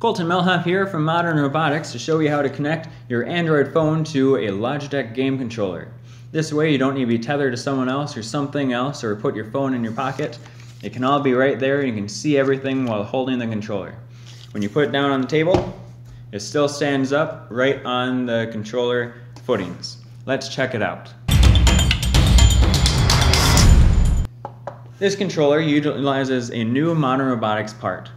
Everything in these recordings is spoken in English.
Colton Melhoff here from Modern Robotics to show you how to connect your Android phone to a Logitech game controller. This way you don't need to be tethered to someone else or something else or put your phone in your pocket. It can all be right there and you can see everything while holding the controller. When you put it down on the table, it still stands up right on the controller footings. Let's check it out. This controller utilizes a new Modern Robotics part.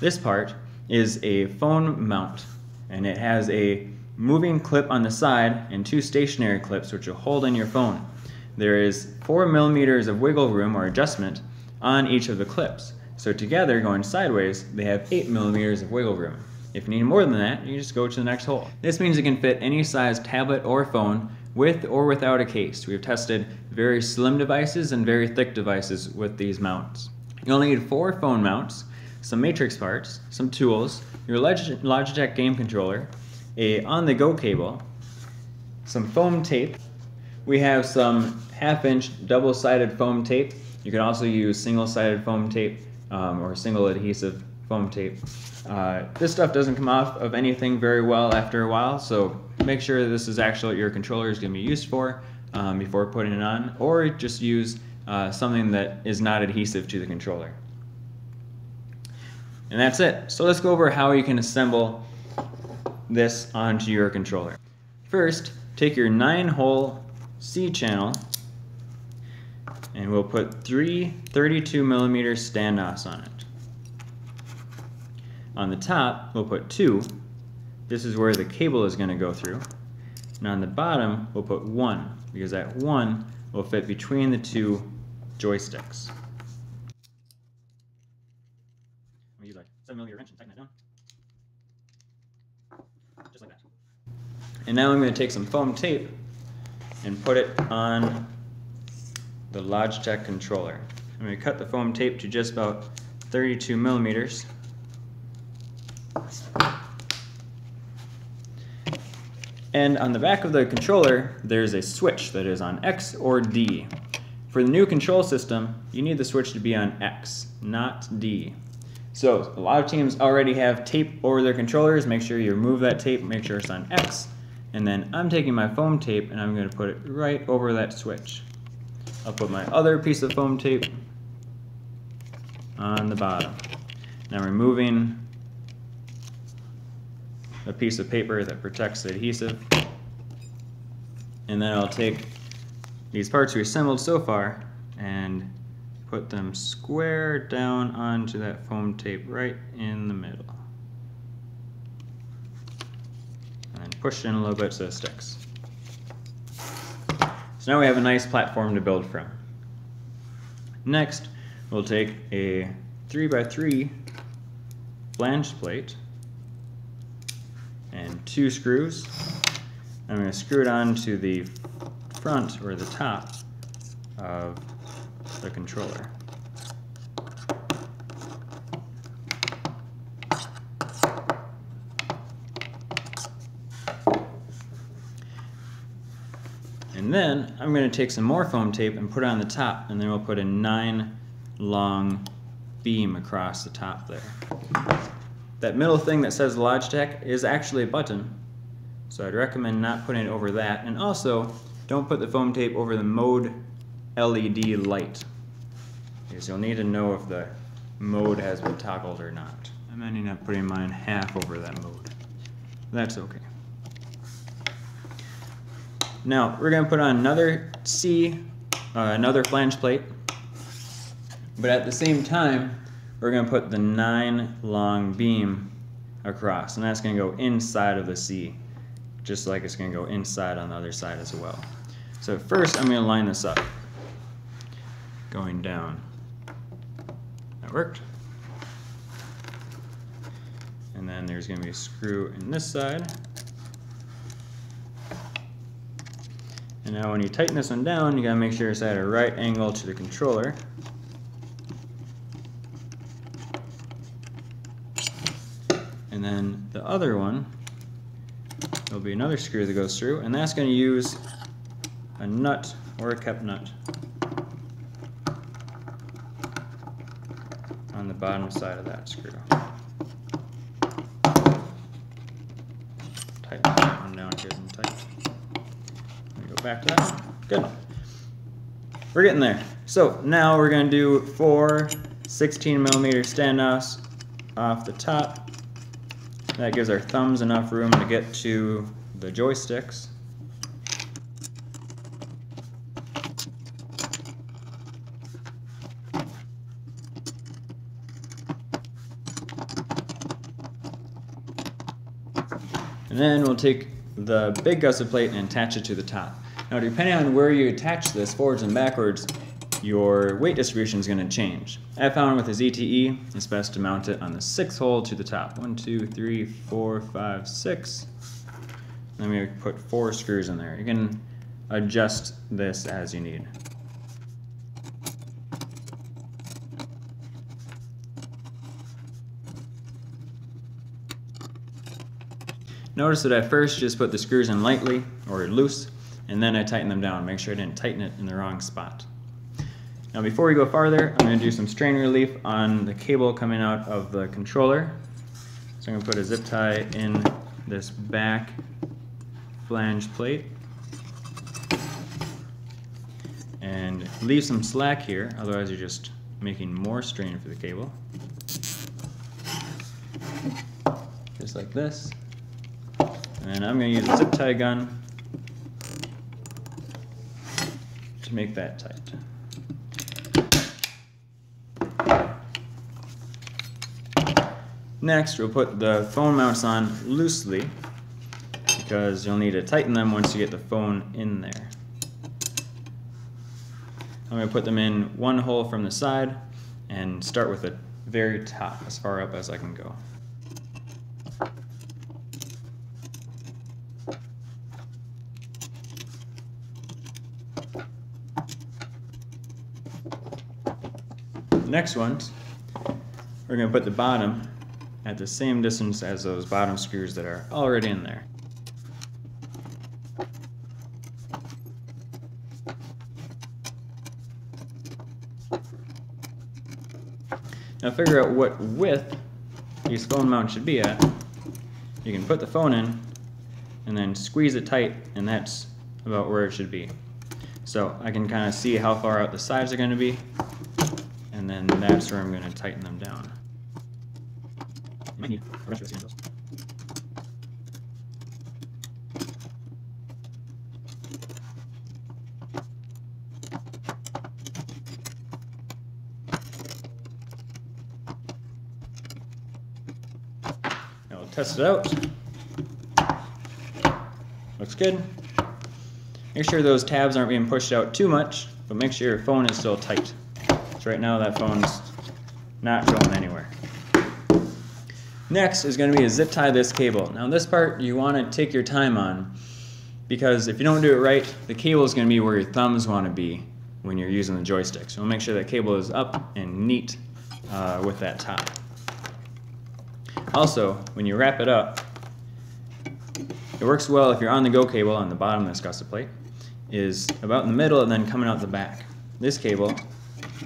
This part is a phone mount and it has a moving clip on the side and two stationary clips which will hold in your phone. There is 4 millimeters of wiggle room or adjustment on each of the clips. So together, going sideways, they have 8 millimeters of wiggle room. If you need more than that, you just go to the next hole. This means it can fit any size tablet or phone with or without a case. We've tested very slim devices and very thick devices with these mounts. You'll need four phone mounts, some matrix parts, some tools, your Logitech game controller, a on-the-go cable, some foam tape. We have some half-inch double-sided foam tape. You can also use single-sided foam tape um, or single adhesive foam tape. Uh, this stuff doesn't come off of anything very well after a while, so make sure this is actually what your controller is going to be used for um, before putting it on, or just use uh, something that is not adhesive to the controller. And that's it. So let's go over how you can assemble this onto your controller. First, take your 9-hole C channel and we'll put three 32 millimeter standoffs on it. On the top, we'll put two. This is where the cable is going to go through. And on the bottom, we'll put one, because that one will fit between the two joysticks. Use like 7 millimeter wrench and tighten down. Just like that. And now I'm going to take some foam tape and put it on the Logitech controller. I'm going to cut the foam tape to just about 32 millimeters. And on the back of the controller, there's a switch that is on X or D. For the new control system, you need the switch to be on X, not D. So a lot of teams already have tape over their controllers. Make sure you remove that tape, make sure it's on X. And then I'm taking my foam tape and I'm going to put it right over that switch. I'll put my other piece of foam tape on the bottom. Now removing a piece of paper that protects the adhesive. And then I'll take these parts we assembled so far and put them square down onto that foam tape right in the middle. And push in a little bit so it sticks. So now we have a nice platform to build from. Next, we'll take a 3x3 flange plate and two screws. I'm going to screw it onto the front or the top of the controller. And then I'm going to take some more foam tape and put it on the top and then we'll put a nine long beam across the top there. That middle thing that says Logitech is actually a button, so I'd recommend not putting it over that. And also, don't put the foam tape over the mode LED light, because you'll need to know if the mode has been toggled or not. I'm ending up putting mine half over that mode. That's okay. Now, we're going to put on another C, uh, another flange plate, but at the same time, we're going to put the nine long beam across and that's going to go inside of the C just like it's going to go inside on the other side as well. So first I'm going to line this up going down. That worked. And then there's going to be a screw in this side. And now when you tighten this one down, you got to make sure it's at a right angle to the controller. And then the other one, there'll be another screw that goes through, and that's going to use a nut or a kep nut bottom side of that screw. Tighten that one down good and tight. go back to that one. Good. We're getting there. So now we're gonna do four 16 millimeter standoffs off the top. That gives our thumbs enough room to get to the joysticks. And then we'll take the big gusset plate and attach it to the top. Now depending on where you attach this, forwards and backwards, your weight distribution is going to change. I found with a ZTE, it's best to mount it on the sixth hole to the top. One, two, three, four, five, six. Then we put four screws in there. You can adjust this as you need. Notice that I first just put the screws in lightly or loose and then I tighten them down. Make sure I didn't tighten it in the wrong spot. Now before we go farther, I'm going to do some strain relief on the cable coming out of the controller. So I'm going to put a zip tie in this back flange plate and leave some slack here, otherwise you're just making more strain for the cable. Just like this. And I'm going to use a zip tie gun to make that tight. Next, we'll put the phone mounts on loosely because you'll need to tighten them once you get the phone in there. I'm going to put them in one hole from the side and start with the very top, as far up as I can go. Next ones, we're going to put the bottom at the same distance as those bottom screws that are already in there. Now figure out what width these phone mount should be at. You can put the phone in and then squeeze it tight and that's about where it should be. So I can kind of see how far out the sides are going to be and then that's where I'm going to tighten them down. Now we'll test it out. Looks good. Make sure those tabs aren't being pushed out too much, but make sure your phone is still tight right now that phone's not going anywhere. Next is going to be to zip tie this cable. Now this part you want to take your time on because if you don't do it right, the cable is going to be where your thumbs want to be when you're using the joystick. So make sure that cable is up and neat uh, with that top. Also, when you wrap it up, it works well if you're on the go cable on the bottom of this gusset plate, is about in the middle and then coming out the back. This cable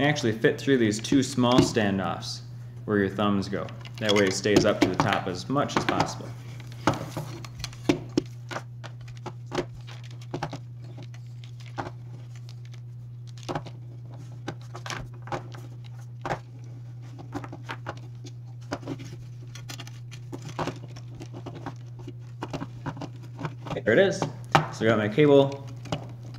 actually fit through these two small standoffs where your thumbs go. That way it stays up to the top as much as possible. there it is. So I got my cable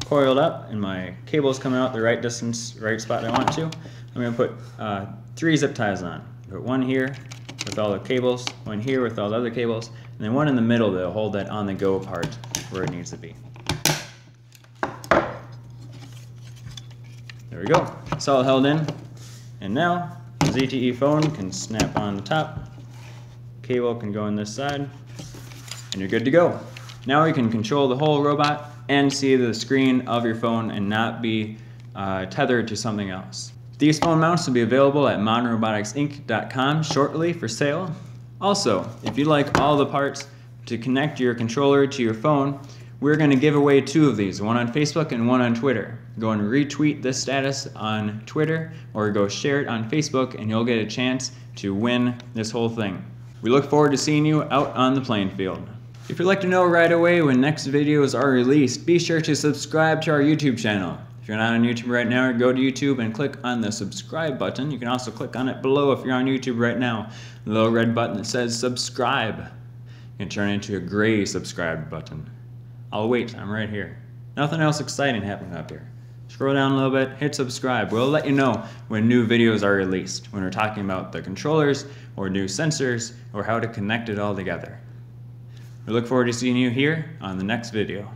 coiled up and my cables coming out the right distance, right spot I want to. I'm going to put uh, three zip ties on. Put one here with all the cables, one here with all the other cables, and then one in the middle that'll hold that on the go part where it needs to be. There we go. It's all held in. And now the ZTE phone can snap on the top, cable can go on this side, and you're good to go. Now you can control the whole robot and see the screen of your phone and not be uh, tethered to something else. These phone mounts will be available at modernroboticsinc.com shortly for sale. Also, if you'd like all the parts to connect your controller to your phone, we're going to give away two of these, one on Facebook and one on Twitter. Go and retweet this status on Twitter or go share it on Facebook and you'll get a chance to win this whole thing. We look forward to seeing you out on the playing field. If you'd like to know right away when next videos are released, be sure to subscribe to our YouTube channel. If you're not on YouTube right now, go to YouTube and click on the subscribe button. You can also click on it below if you're on YouTube right now. The little red button that says subscribe. Can turn into a gray subscribe button. I'll wait, I'm right here. Nothing else exciting happening up here. Scroll down a little bit, hit subscribe. We'll let you know when new videos are released, when we're talking about the controllers, or new sensors, or how to connect it all together. We look forward to seeing you here on the next video.